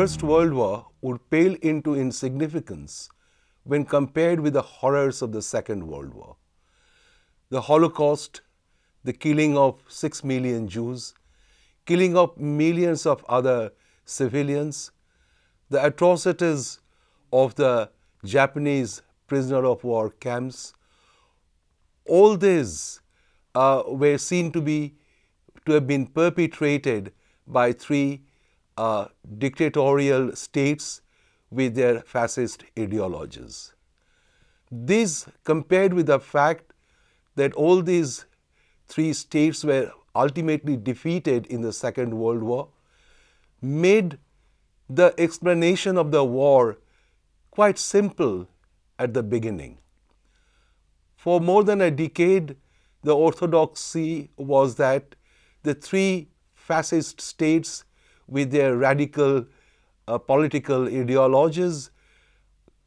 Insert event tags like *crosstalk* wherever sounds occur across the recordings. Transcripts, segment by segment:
First World War would pale into insignificance when compared with the horrors of the Second World War. The Holocaust, the killing of six million Jews, killing of millions of other civilians, the atrocities of the Japanese prisoner of war camps, all these uh, were seen to be to have been perpetrated by three uh, dictatorial states with their fascist ideologies. This, compared with the fact that all these three states were ultimately defeated in the Second World War, made the explanation of the war quite simple at the beginning. For more than a decade, the orthodoxy was that the three fascist states with their radical uh, political ideologies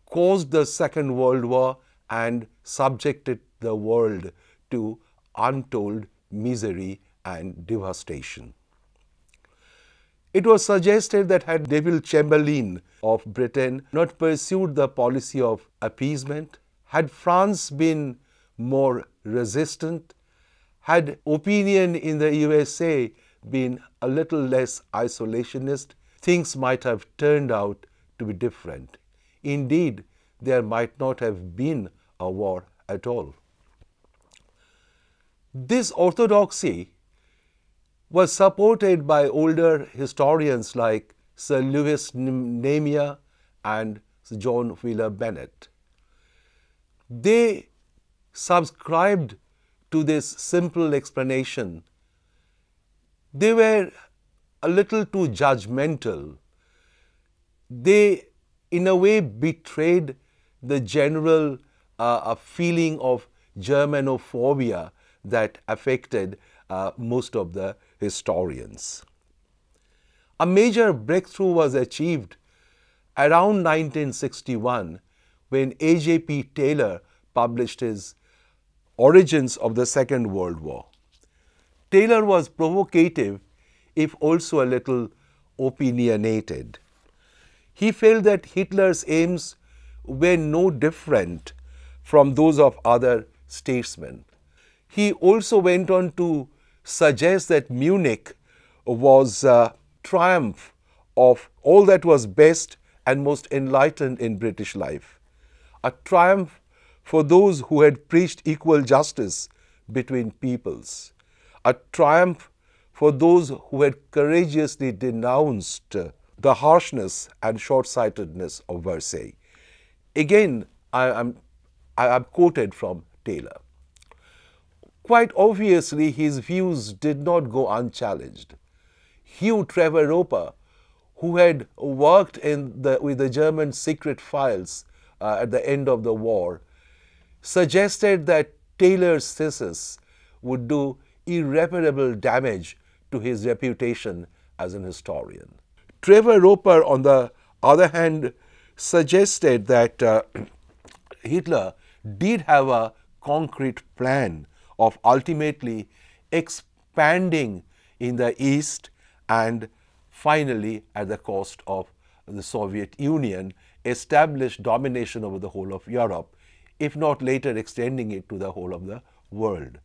caused the Second World War and subjected the world to untold misery and devastation. It was suggested that had Neville Chamberlain of Britain not pursued the policy of appeasement, had France been more resistant, had opinion in the USA been a little less isolationist, things might have turned out to be different. Indeed, there might not have been a war at all. This orthodoxy was supported by older historians like Sir Lewis Namier and Sir John Wheeler Bennett. They subscribed to this simple explanation. They were a little too judgmental. They, in a way, betrayed the general uh, feeling of Germanophobia that affected uh, most of the historians. A major breakthrough was achieved around 1961 when A.J.P. Taylor published his Origins of the Second World War. Taylor was provocative, if also a little opinionated. He felt that Hitler's aims were no different from those of other statesmen. He also went on to suggest that Munich was a triumph of all that was best and most enlightened in British life, a triumph for those who had preached equal justice between peoples, a triumph for those who had courageously denounced the harshness and short-sightedness of Versailles. Again, I am, I am quoted from Taylor. Quite obviously, his views did not go unchallenged. Hugh Trevor Roper, who had worked in the, with the German secret files uh, at the end of the war, suggested that Taylor's thesis would do irreparable damage to his reputation as an historian. Trevor Roper, on the other hand, suggested that uh, *clears throat* Hitler did have a concrete plan of ultimately expanding in the East and finally, at the cost of the Soviet Union, establish domination over the whole of Europe, if not later extending it to the whole of the world.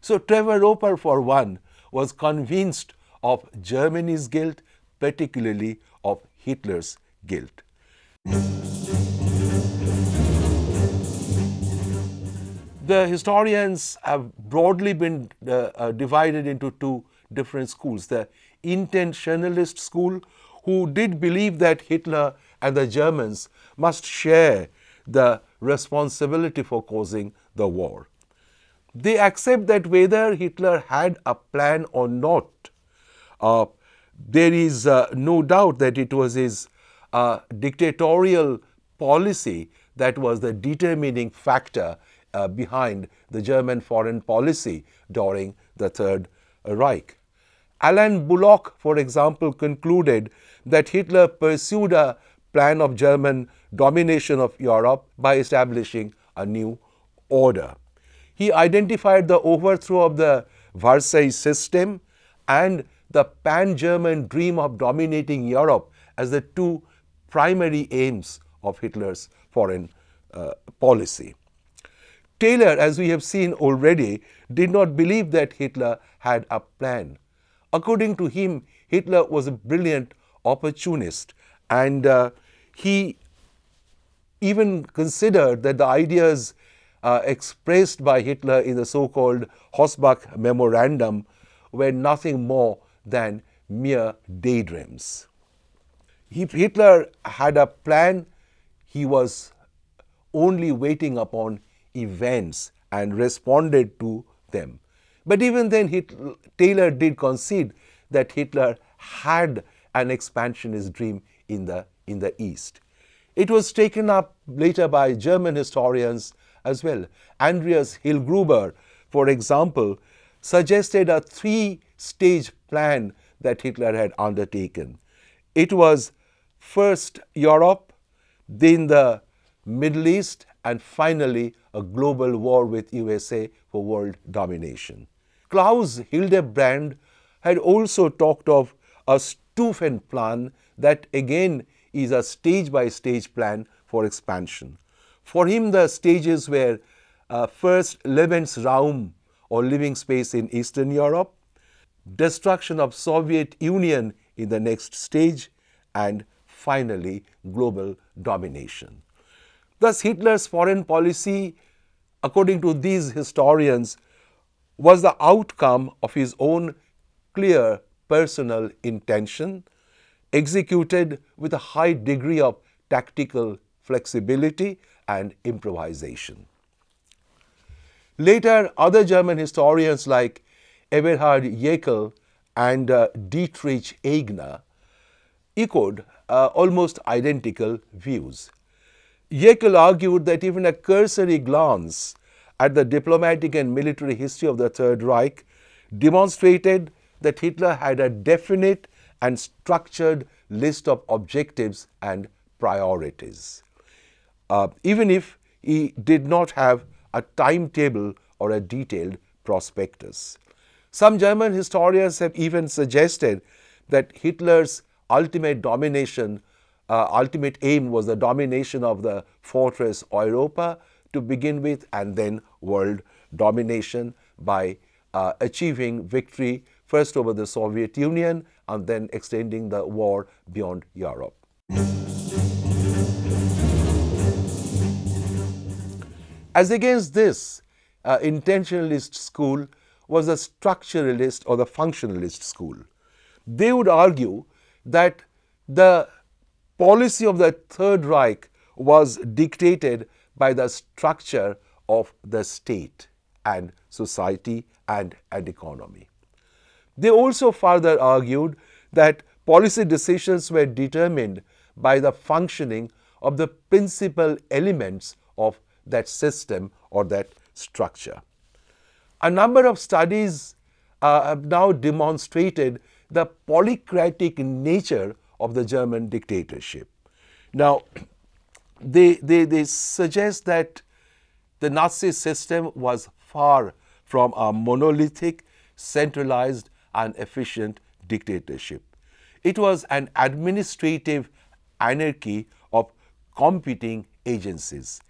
So Trevor Roper, for one, was convinced of Germany's guilt, particularly of Hitler's guilt. the historians have broadly been uh, uh, divided into two different schools. The intentionalist school, who did believe that Hitler and the Germans must share the responsibility for causing the war. They accept that whether Hitler had a plan or not, uh, there is uh, no doubt that it was his uh, dictatorial policy that was the determining factor uh, behind the German foreign policy during the Third Reich. Alan Bullock, for example, concluded that Hitler pursued a plan of German domination of Europe by establishing a new order. He identified the overthrow of the Versailles system and the pan-German dream of dominating Europe as the two primary aims of Hitler's foreign uh, policy. Taylor, as we have seen already, did not believe that Hitler had a plan. According to him, Hitler was a brilliant opportunist and uh, he even considered that the ideas uh, expressed by Hitler in the so-called Hossbach Memorandum were nothing more than mere daydreams. Hitler had a plan, he was only waiting upon events and responded to them. But even then, Hitler, Taylor did concede that Hitler had an expansionist dream in the, in the East. It was taken up later by German historians as well. Andreas Hillgruber, for example, suggested a three stage plan that Hitler had undertaken. It was first Europe, then the Middle East, and finally a global war with USA for world domination. Klaus Hildebrand had also talked of a Stufen plan that again is a stage by stage plan for expansion. For him, the stages were uh, first Lebensraum or living space in Eastern Europe, destruction of Soviet Union in the next stage, and finally global domination. Thus, Hitler's foreign policy, according to these historians, was the outcome of his own clear personal intention, executed with a high degree of tactical flexibility and improvisation. Later, other German historians like Eberhard Jäckel and uh, Dietrich Aigner echoed uh, almost identical views. Jäckel argued that even a cursory glance at the diplomatic and military history of the Third Reich demonstrated that Hitler had a definite and structured list of objectives and priorities. Uh, even if he did not have a timetable or a detailed prospectus. Some German historians have even suggested that Hitler's ultimate domination, uh, ultimate aim was the domination of the fortress Europa to begin with and then world domination by uh, achieving victory first over the Soviet Union and then extending the war beyond Europe. As against this, uh, intentionalist school was the structuralist or the functionalist school. They would argue that the policy of the Third Reich was dictated by the structure of the state and society and, and economy. They also further argued that policy decisions were determined by the functioning of the principal elements of that system or that structure. A number of studies uh, have now demonstrated the polycratic nature of the German dictatorship. Now, *clears throat* they, they, they suggest that the Nazi system was far from a monolithic, centralized, and efficient dictatorship. It was an administrative anarchy of competing agencies.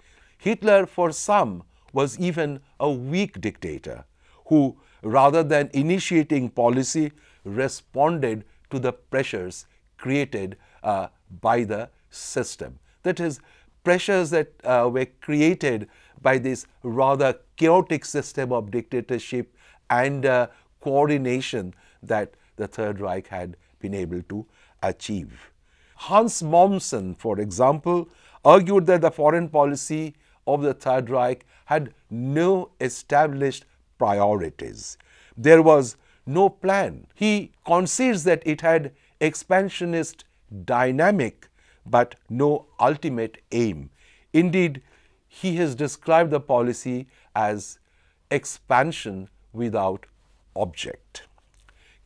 Hitler, for some, was even a weak dictator who, rather than initiating policy, responded to the pressures created uh, by the system. That is, pressures that uh, were created by this rather chaotic system of dictatorship and uh, coordination that the Third Reich had been able to achieve. Hans Mommsen, for example, argued that the foreign policy of the Third Reich had no established priorities. There was no plan. He concedes that it had expansionist dynamic but no ultimate aim. Indeed, he has described the policy as expansion without object.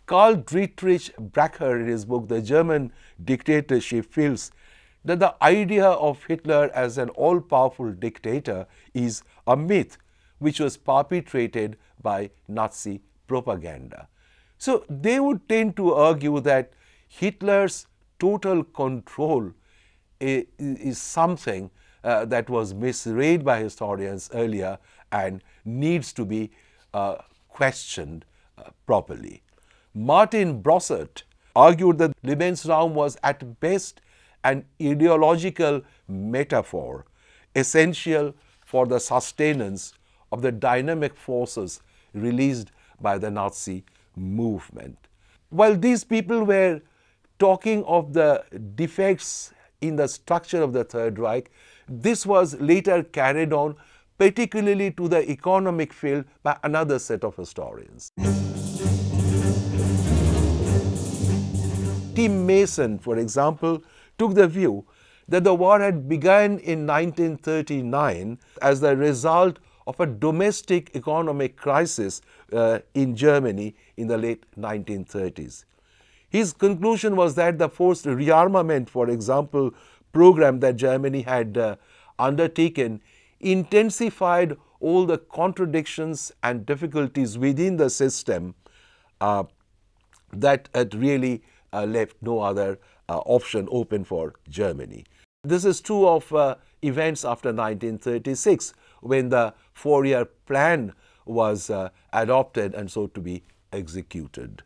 Karl Dietrich Bracher, in his book The German Dictatorship, feels that the idea of Hitler as an all powerful dictator is a myth which was perpetrated by Nazi propaganda. So they would tend to argue that Hitler's total control is, is something uh, that was misread by historians earlier and needs to be uh, questioned uh, properly. Martin Broszat argued that Lebensraum was at best an ideological metaphor essential for the sustenance of the dynamic forces released by the Nazi movement. While these people were talking of the defects in the structure of the Third Reich, this was later carried on particularly to the economic field by another set of historians. Tim Mason, for example, took the view that the war had begun in 1939 as the result of a domestic economic crisis uh, in Germany in the late 1930s. His conclusion was that the forced rearmament, for example, program that Germany had uh, undertaken intensified all the contradictions and difficulties within the system uh, that had really uh, left no other option open for Germany. This is true of uh, events after 1936 when the four-year plan was uh, adopted and so to be executed.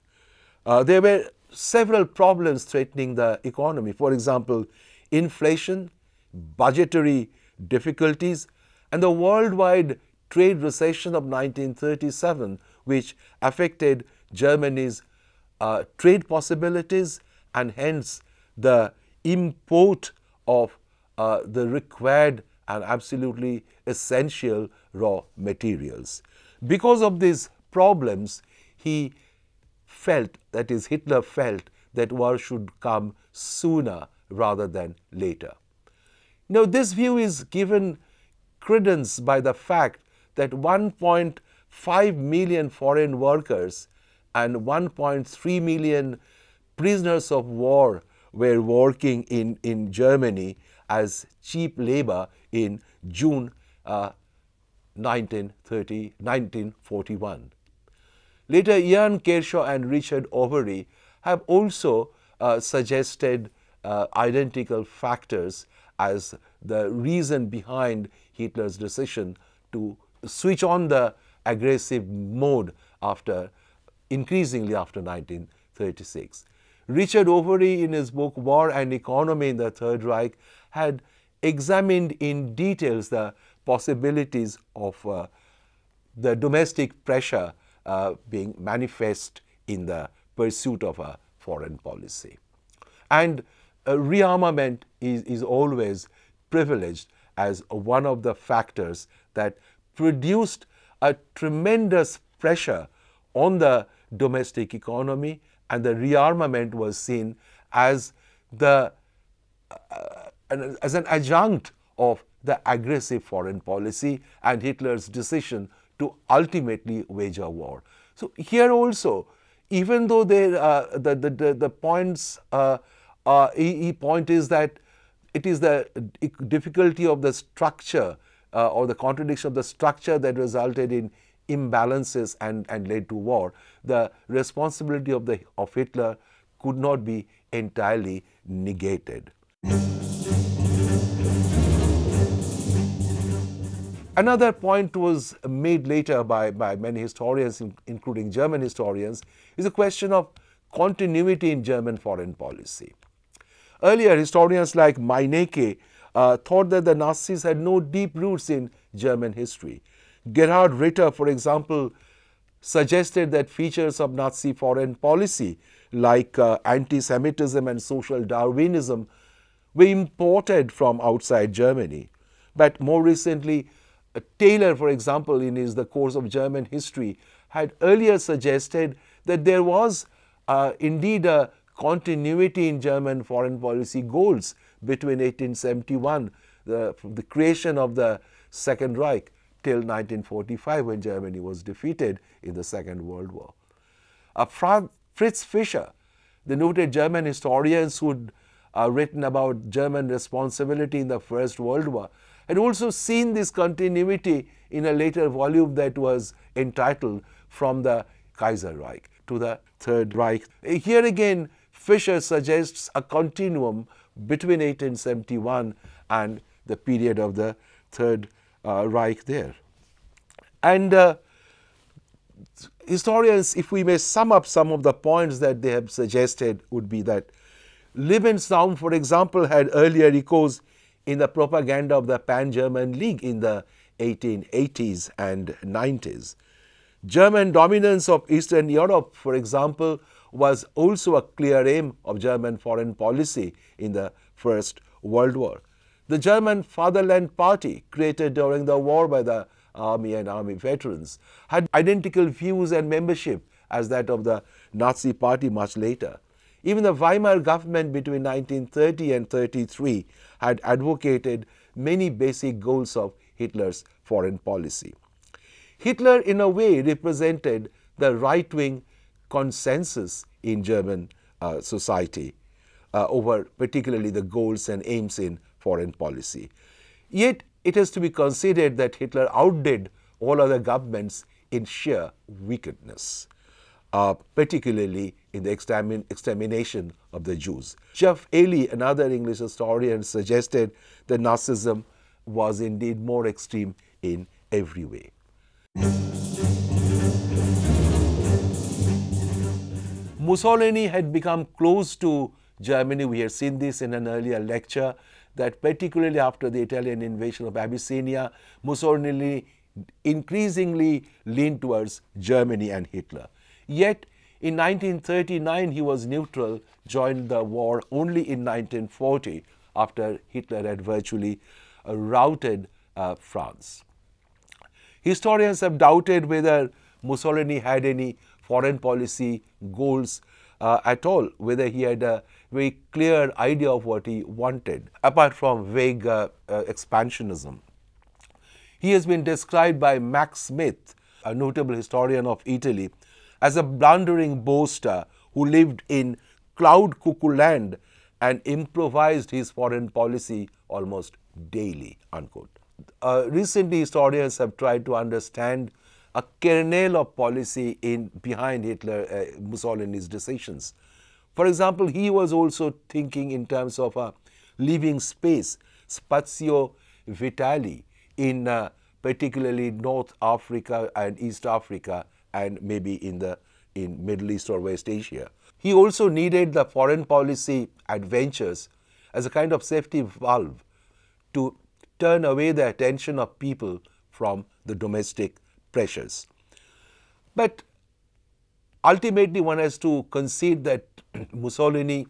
Uh, there were several problems threatening the economy. For example, inflation, budgetary difficulties, and the worldwide trade recession of 1937, which affected Germany's uh, trade possibilities and hence the import of uh, the required and absolutely essential raw materials. Because of these problems, he felt, that is, Hitler felt, that war should come sooner rather than later. Now, this view is given credence by the fact that 1.5 million foreign workers and 1.3 million prisoners of war were working in, in Germany as cheap labor in June uh, 1930, 1941. Later, Ian Kershaw and Richard Overy have also uh, suggested uh, identical factors as the reason behind Hitler's decision to switch on the aggressive mode after increasingly after 1936. Richard Overy in his book War and Economy in the Third Reich had examined in details the possibilities of uh, the domestic pressure uh, being manifest in the pursuit of a foreign policy. And uh, rearmament is, is always privileged as one of the factors that produced a tremendous pressure on the domestic economy and the rearmament was seen as the uh, as an adjunct of the aggressive foreign policy and Hitler's decision to ultimately wage a war. So here also, even though there, uh, the, the, the, the, points, uh, uh, point is that it is the difficulty of the structure uh, or the contradiction of the structure that resulted in imbalances and, and led to war. The responsibility of, the, of Hitler could not be entirely negated. Another point was made later by, by many historians, including German historians, is the question of continuity in German foreign policy. Earlier, historians like Meinecke uh, thought that the Nazis had no deep roots in German history. Gerhard Ritter, for example, suggested that features of Nazi foreign policy like uh, anti-Semitism and social Darwinism were imported from outside Germany. But more recently, uh, Taylor, for example, in his The Course of German History, had earlier suggested that there was uh, indeed a continuity in German foreign policy goals between 1871, the, the creation of the Second Reich, till 1945 when Germany was defeated in the Second World War. Uh, Fritz Fischer, the noted German historian who'd uh, written about German responsibility in the First World War, had also seen this continuity in a later volume that was entitled From the Kaiserreich to the Third Reich. Here again, Fischer suggests a continuum between 1871 and the period of the Third Reich there. And uh, historians, if we may sum up some of the points that they have suggested, would be that Lebensraum, for example, had earlier echoes in the propaganda of the Pan German League in the 1880s and 90s. German dominance of Eastern Europe, for example, was also a clear aim of German foreign policy in the First World War. The German Fatherland Party, created during the war by the army and army veterans, had identical views and membership as that of the Nazi Party much later. Even the Weimar government between 1930 and 33 had advocated many basic goals of Hitler's foreign policy. Hitler, in a way, represented the right wing consensus in German uh, society uh, over particularly the goals and aims in foreign policy. Yet, it is to be considered that Hitler outdid all other governments in sheer wickedness, uh, particularly in the extermin extermination of the Jews. Geoff Eley, another English historian, suggested that Nazism was indeed more extreme in every way. Mussolini had become close to Germany. We had seen this in an earlier lecture that particularly after the Italian invasion of Abyssinia, Mussolini increasingly leaned towards Germany and Hitler. Yet in 1939 he was neutral, joined the war only in 1940 after Hitler had virtually uh, routed uh, France. Historians have doubted whether Mussolini had any foreign policy goals uh, at all, whether he had a very clear idea of what he wanted, apart from vague uh, uh, expansionism. He has been described by Mack Smith, a notable historian of Italy, as a blundering boaster who lived in cloud cuckoo land and improvised his foreign policy almost daily. Unquote. Uh, recently, historians have tried to understand a kernel of policy in behind Hitler, uh, Mussolini's decisions. For example, he was also thinking in terms of a living space, spazio vitale, in uh, particularly North Africa and East Africa, and maybe in the in Middle East or West Asia. He also needed the foreign policy adventures as a kind of safety valve to turn away the attention of people from the domestic pressures. But ultimately, one has to concede that Mussolini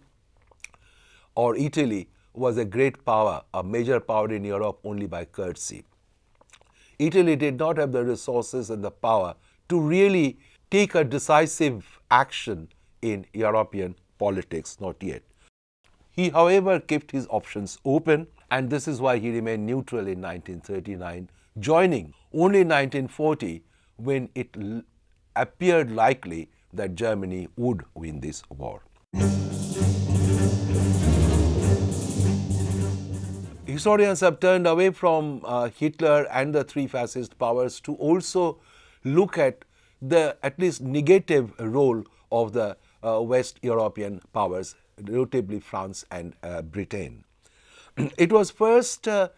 or Italy was a great power, a major power in Europe only by courtesy. Italy did not have the resources and the power to really take a decisive action in European politics, not yet. He, however, kept his options open, and this is why he remained neutral in 1939, joining only in 1940 when it appeared likely that Germany would win this war. Historians have turned away from uh, Hitler and the three fascist powers to also look at the at least negative role of the uh, West European powers, notably France and uh, Britain. *clears throat* it was first uh,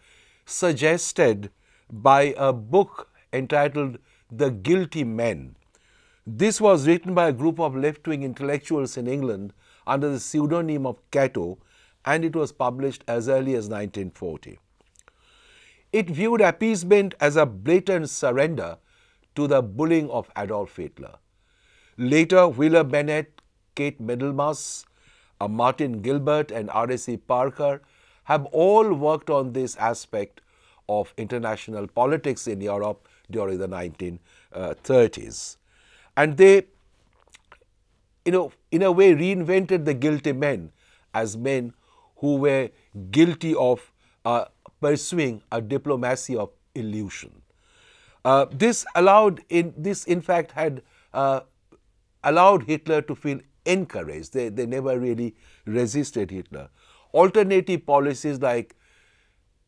suggested by a book entitled The Guilty Men. This was written by a group of left wing intellectuals in England under the pseudonym of Cato, and it was published as early as 1940. It viewed appeasement as a blatant surrender to the bullying of Adolf Hitler. Later, Wheeler Bennett, Keith Middlemas, uh, Martin Gilbert, and R.A.C. Parker have all worked on this aspect of international politics in Europe during the 1930s. And they, you know, in a way reinvented the guilty men as men who were guilty of uh, pursuing a diplomacy of illusion. Uh, this allowed in this in fact had uh, allowed Hitler to feel encouraged. They, they never really resisted Hitler. Alternative policies like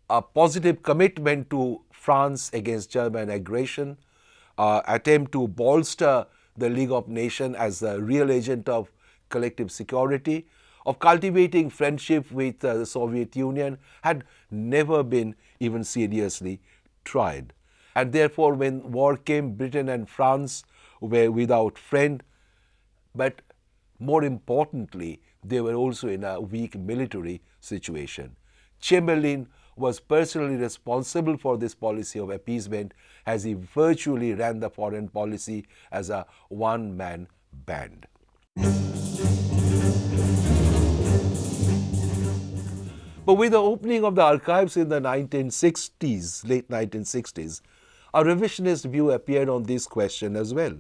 a positive commitment to France against German aggression, uh, attempt to bolster the League of Nations as a real agent of collective security, of cultivating friendship with uh, the Soviet Union had never been even seriously tried. And therefore, when war came, Britain and France were without friend, but more importantly, they were also in a weak military situation. Chamberlain was personally responsible for this policy of appeasement as he virtually ran the foreign policy as a one man band. But with the opening of the archives in the 1960s, late 1960s, a revisionist view appeared on this question as well.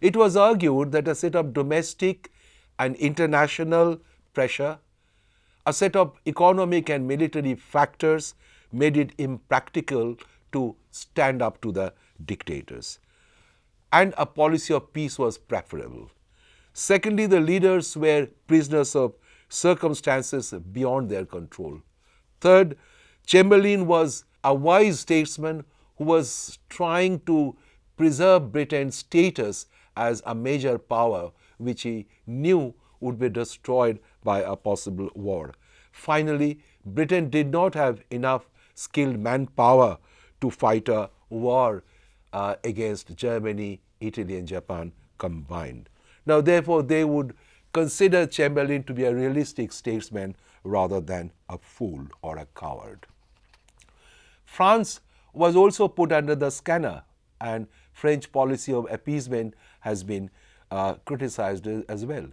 It was argued that a set of domestic and international pressure, a set of economic and military factors made it impractical to stand up to the dictators. And a policy of peace was preferable. Secondly, the leaders were prisoners of circumstances beyond their control. Third, Chamberlain was a wise statesman who was trying to preserve Britain's status as a major power, which he knew would be destroyed by a possible war. Finally, Britain did not have enough skilled manpower to fight a war uh, against Germany, Italy, and Japan combined. Now, therefore, they would consider Chamberlain to be a realistic statesman rather than a fool or a coward. France was also put under the scanner and French policy of appeasement has been uh, criticized as well.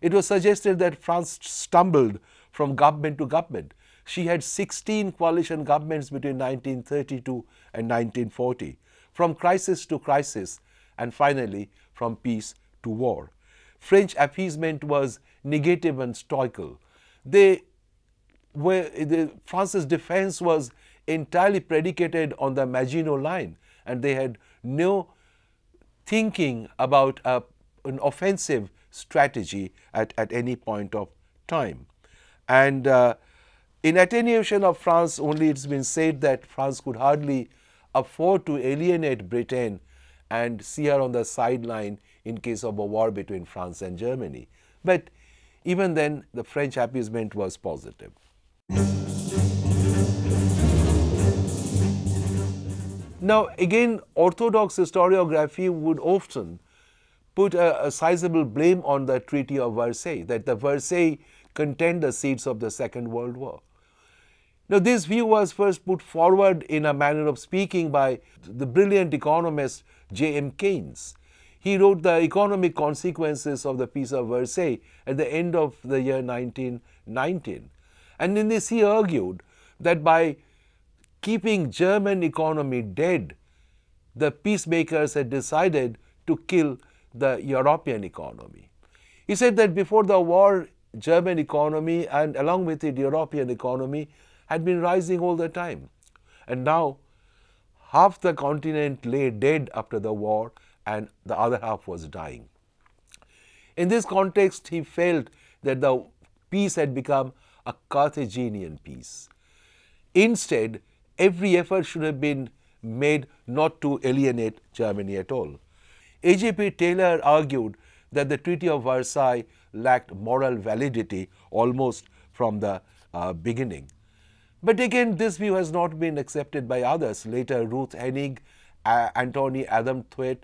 It was suggested that France stumbled from government to government. She had 16 coalition governments between 1932 and 1940, from crisis to crisis, and finally from peace to war. French appeasement was negative and stoical. They were, the, France's defense was entirely predicated on the Maginot Line, and they had no thinking about a, an offensive strategy at, at any point of time. And uh, in attenuation of France, only it's been said that France could hardly afford to alienate Britain and see her on the sideline in case of a war between France and Germany. But even then, the French appeasement was positive. Now, again, orthodox historiography would often put a, a sizable blame on the Treaty of Versailles, that the Versailles contained the seeds of the Second World War. Now, this view was first put forward in a manner of speaking by the brilliant economist J.M. Keynes. He wrote the economic consequences of the Peace of Versailles at the end of the year 1919. And in this, he argued that by keeping German economy dead, the peacemakers had decided to kill the European economy. He said that before the war, German economy and along with it European economy had been rising all the time. And now half the continent lay dead after the war and the other half was dying. In this context, he felt that the peace had become a Carthaginian peace. Instead, every effort should have been made not to alienate Germany at all. A.J.P. Taylor argued that the Treaty of Versailles lacked moral validity almost from the uh, beginning. But again, this view has not been accepted by others. Later, Ruth Henig, uh, Anthony Adamthwaite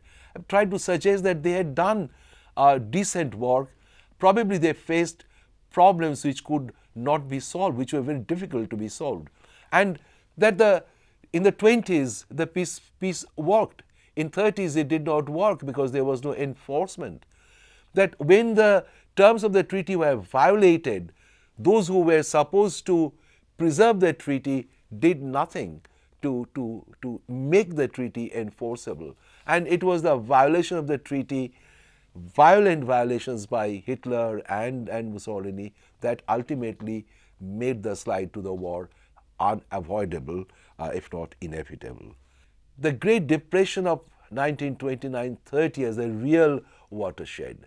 tried to suggest that they had done uh, decent work. Probably they faced problems which could not be solved, which were very difficult to be solved. And that the in the 20s, the peace, peace worked. In 30s, it did not work because there was no enforcement. That when the terms of the treaty were violated, those who were supposed to preserve the treaty did nothing to, to, to make the treaty enforceable. And it was the violation of the treaty, violent violations by Hitler and, and Mussolini, that ultimately made the slide to the war unavoidable, uh, if not inevitable. The Great Depression of 1929-30 as a real watershed.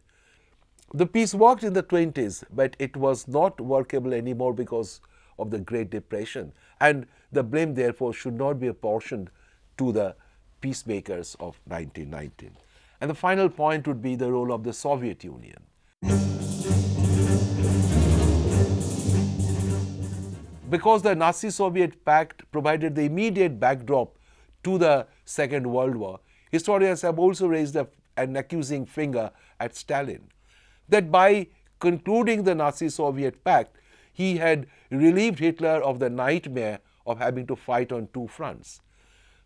The peace worked in the 20s, but it was not workable anymore because of the Great Depression. And the blame, therefore, should not be apportioned to the peacemakers of 1919. And the final point would be the role of the Soviet Union. Because the Nazi Soviet pact provided the immediate backdrop to the Second World War, historians have also raised a, an accusing finger at Stalin that by concluding the Nazi Soviet pact, he had relieved Hitler of the nightmare of having to fight on two fronts.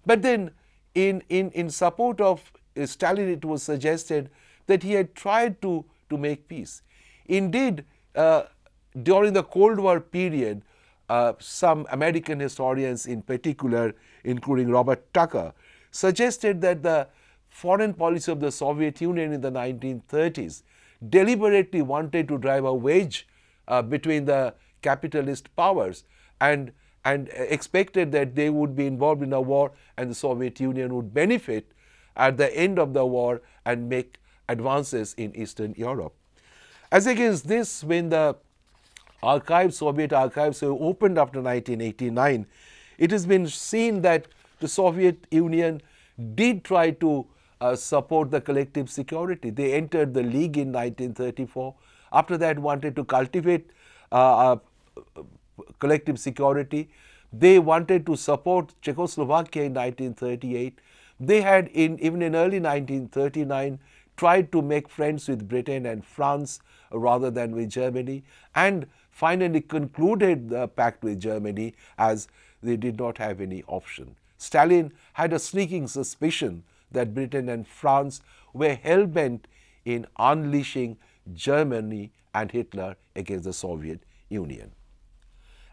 But then, in, in, in support of Stalin, it was suggested that he had tried to, to make peace. Indeed, uh, during the Cold War period, uh, some American historians in particular, including Robert Tucker, suggested that the foreign policy of the Soviet Union in the 1930s deliberately wanted to drive a wedge uh, between the capitalist powers and, and expected that they would be involved in a war and the Soviet Union would benefit at the end of the war and make advances in Eastern Europe. As against this, when the archives, Soviet archives were opened after 1989, it has been seen that the Soviet Union did try to uh, support the collective security. They entered the League in 1934. After that, wanted to cultivate uh, uh, collective security. They wanted to support Czechoslovakia in 1938. They had, in, even in early 1939, tried to make friends with Britain and France rather than with Germany, and finally concluded the pact with Germany as they did not have any option. Stalin had a sneaking suspicion that Britain and France were hell bent in unleashing Germany and Hitler against the Soviet Union.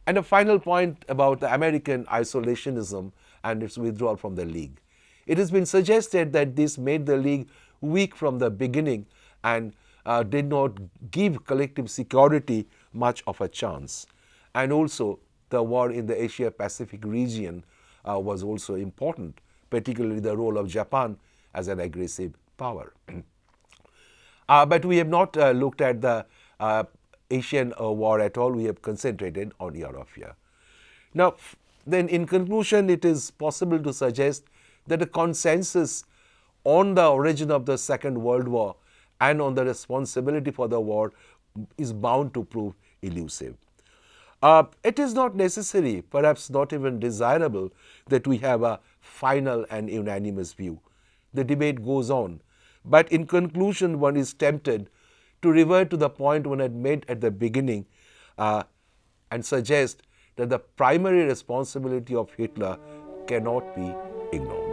And a final point about the American isolationism and its withdrawal from the League. It has been suggested that this made the League weak from the beginning and uh, did not give collective security much of a chance. And also, the war in the Asia Pacific region uh, was also important, particularly the role of Japan as an aggressive power. *clears throat* uh, but we have not uh, looked at the uh, Asian uh, war at all, we have concentrated on Europe here. Now, then in conclusion, it is possible to suggest that a consensus on the origin of the Second World War and on the responsibility for the war is bound to prove elusive. Uh, it is not necessary, perhaps not even desirable, that we have a final and unanimous view. The debate goes on. But in conclusion, one is tempted to revert to the point one had made at the beginning uh, and suggest that the primary responsibility of Hitler cannot be ignored.